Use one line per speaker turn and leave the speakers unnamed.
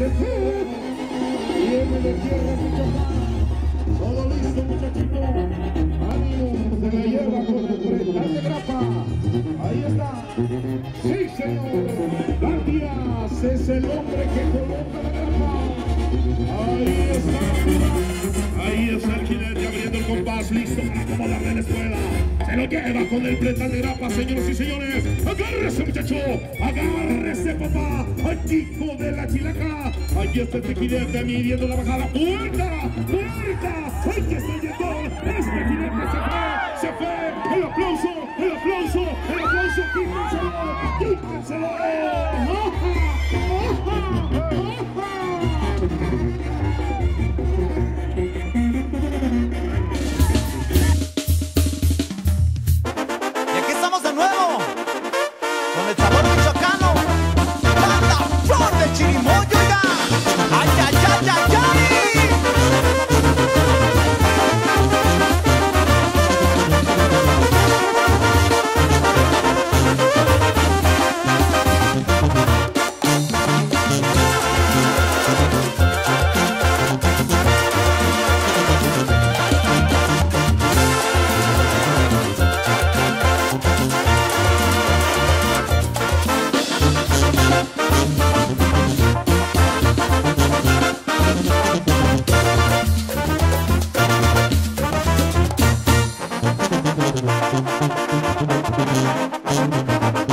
Todo listo, muchachito. Ánimo, se la lleva con el pretal de grapa. Ahí está. Sí, señor. Díaz es el hombre que coloca la grapa. Ahí está.
Ahí está el jinete abriendo el compás, listo para acomodarle la escuela. Se lo lleva con el pretal de grapa, señoras y señores. Agárrese, muchacho. Agárrese, papá. Ay, hijo de la chilaca. Ahí está este jinete midiendo la bajada. ¡Puerta! ¡Puerta! ¡Ay, que está yendo! Este jinete se fue. Se fue. El aplauso. El aplauso. El aplauso. Quítenselo. Quítenselo. Thank you.